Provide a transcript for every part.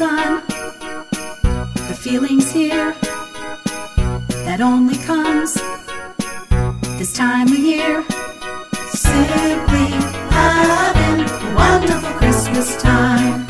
on. The feeling's here that only comes this time of year. Simply having a wonderful Christmas time.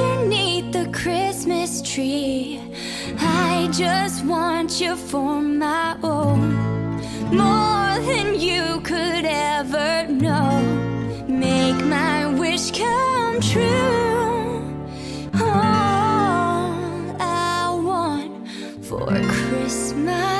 underneath the Christmas tree. I just want you for my own, more than you could ever know. Make my wish come true. All I want for Christmas.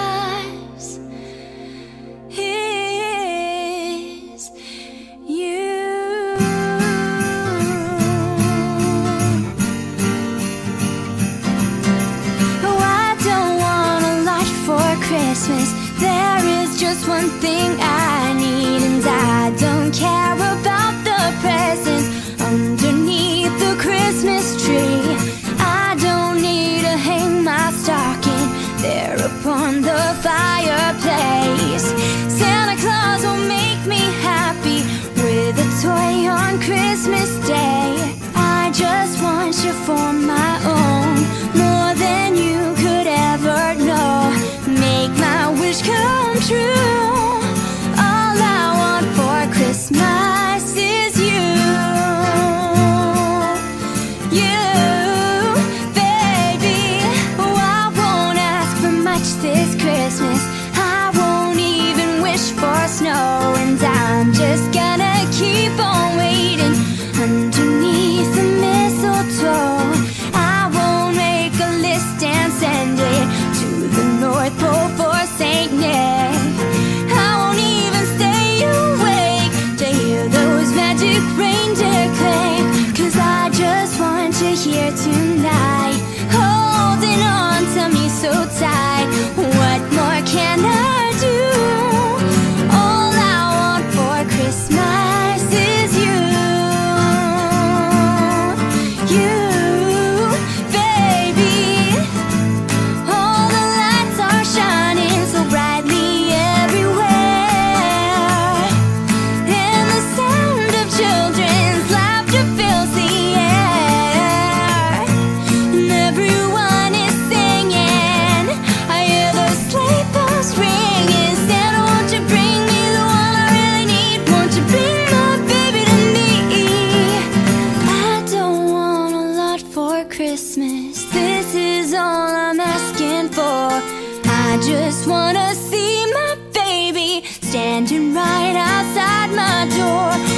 There is just one thing I yeah just wanna see my baby standing right outside my door.